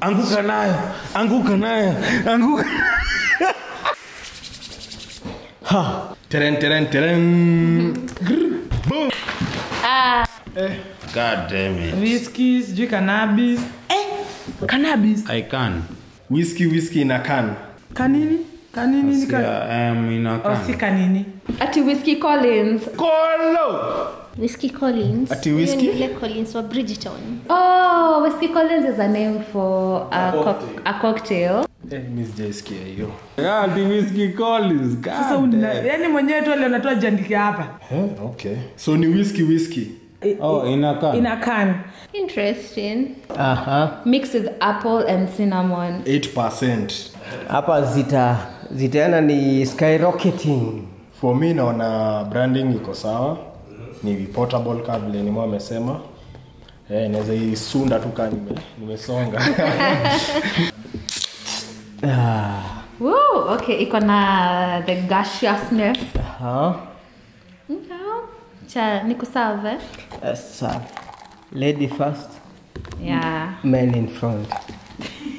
anguka nayo anguka nayo anguka. Ha. Teren, teren, teren. Boom. Ah. god damn it. Whisky sijui cannabis. Eh, cannabis. I can. Whiskey, whiskey na can. kanini kanini ni kan yeah, um, ina kan oh, si kanini ati whiskey collins. Kolo! Whiskey Collins. Ati Huyo whiskey? ni yule Collins wa Bridgeton. oh whiskey collins is a name for a, co- a cocktail Eh, mi sijaisikia hiyo. yeah, the whiskey collins sasa una- yani mwenyewe tu hapa Eh, okay. So ni whiskey, whiskey. oh in a can ina kan Interesting. Aha. mixed with apple and cinnamon 8%. Hapa zita zitaenda ni skyrocketing. For me naona branding iko sawa. Ni portable kaa vile nimo amesema. Eh, naweza isunda tu kaa nime, nimesonga. Ah. Woo, okay iko na the gaseousness -huh. okay. cha nikusave Yes, sir. Lady first, yeah men in front.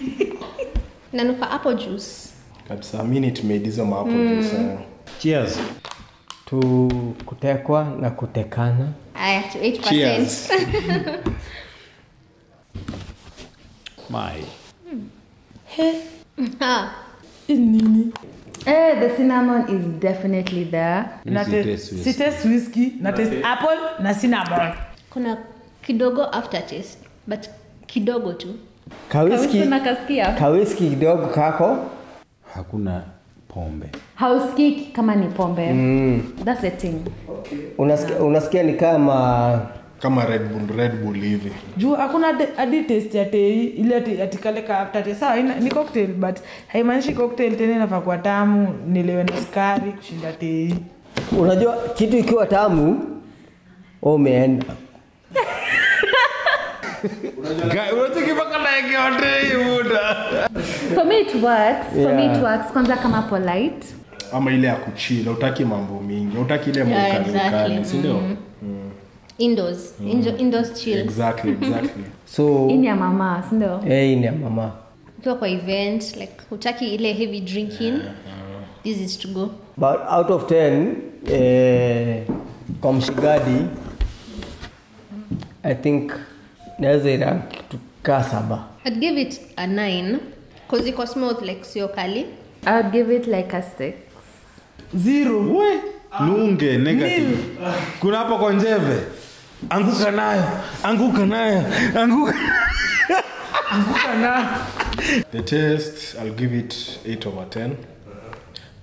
Nanuka apple juice. Kabisa minute made hizo mapo juice. eh. cheers Tu kutekwa na kutekana. Aya, to 8%. Cheers. Ha. nini eh, the cinnamon is definitely there na si te- taste si taste whisky na taste apple na cinnamon Kuna kidogo aftertaste, but kidogo tu. Kawiski, nakasikia kawiski kidogo kako. hakuna pombe hausikii kama ni pombe. Mm. that's the thing. Unasikia, unasikia ni kama Kama Red Bull, Red Bull hivi. juu hakuna hadi taste ya tei ile ati- ati after taste. Sawa ina- ni cocktail but haimaanishi cocktail tena inafaa kuwa tamu nilewe na sukari kushinda tei. Unajua kitu ikiwa tamu wewe umeenda. for me it works. For me it works. Kwanza kama polite Ama ile ya kuchila, utaki mambo mingi, utaki ile Yeah, exactly. mkali, si mm. Indoors. Injo- Indoors chill. Exactly, exactly. So ini ya mama sindio eh, ni ya mama. Ukiwa kwa event, like utaki ile heavy drinking. yeah. This is to go. But out of 10 eh, kwa mshigadi I think naweza ira kitu kaa saba. I'd give it a 9 cause iko smooth like sio kali. i'd give it like a six zero lunge negative kuna hapo kwa njeve anguka nayo anguka nayo anguka Anguka nayo The test I'll give it 8 over 10.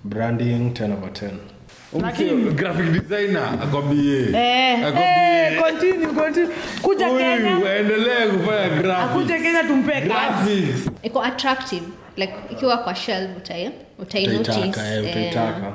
Branding, 10 over 10. Lakini, graphic designer akwambie eh, Akwambie. eh, continue, continue. kuja kenya aendelee kufanya graphics. akuje kenya tumpe kazi graphics Iko attractive. Like ikiwa kwa shelf utai notice. Utaitaka, eh, utaitaka.